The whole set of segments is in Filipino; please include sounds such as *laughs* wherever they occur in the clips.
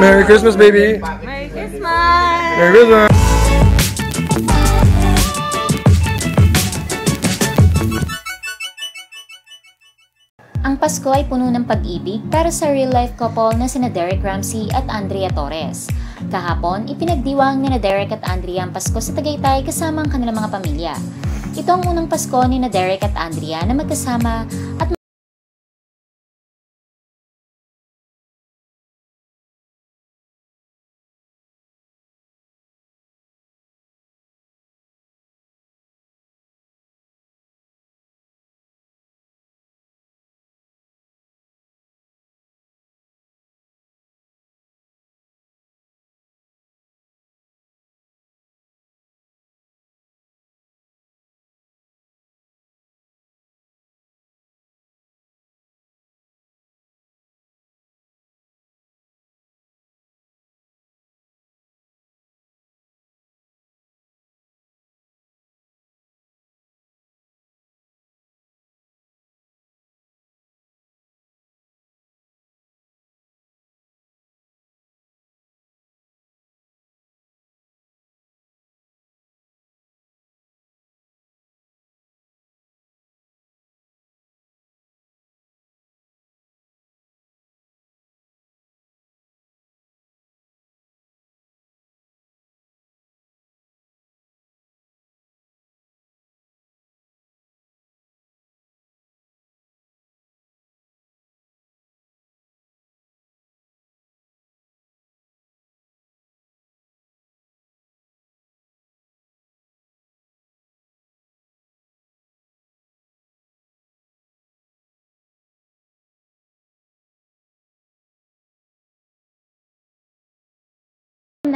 Merry Christmas, baby. Merry Christmas! Merry Christmas. Ang Pasko ay puno ng pag-ibig para sa real-life couple na sina Derek Ramsey at Andrea Torres. Kahapon, ipinagdiwang ni na Derek at Andrea ang Pasko sa Tagaytay kasama ang kanilang mga pamilya. Ito ang unang Pasko ni na Derek at Andrea na magkasama at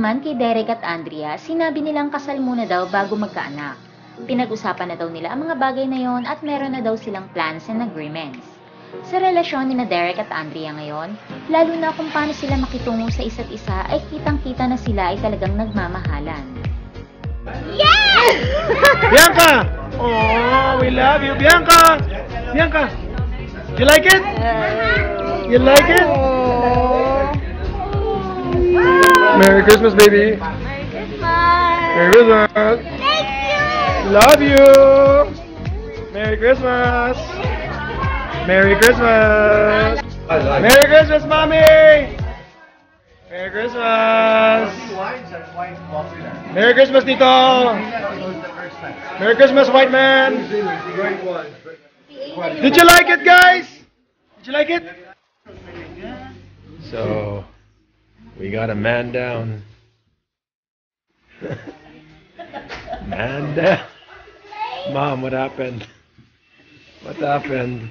naman kay Derek at Andrea, sinabi nilang kasal muna daw bago magkaanak. Pinag-usapan na daw nila ang mga bagay na yon at meron na daw silang plans and agreements. Sa relasyon ni na Derek at Andrea ngayon, lalo na kung paano sila makitungo sa isa't isa ay kitang-kita na sila ay talagang nagmamahalan. *laughs* Bianca! Oh, we love you, Bianca! Bianca! You like it? You like it? Merry Christmas, baby. Merry Christmas! Merry Christmas. Thank you! Love you. Merry Christmas. Merry Christmas. Merry Christmas, mommy. Merry Christmas. Merry Christmas, Tito. Merry Christmas, white man. Did you like it, guys? Did you like it? So, we got a man down. man down. Mom, what happened? What happened?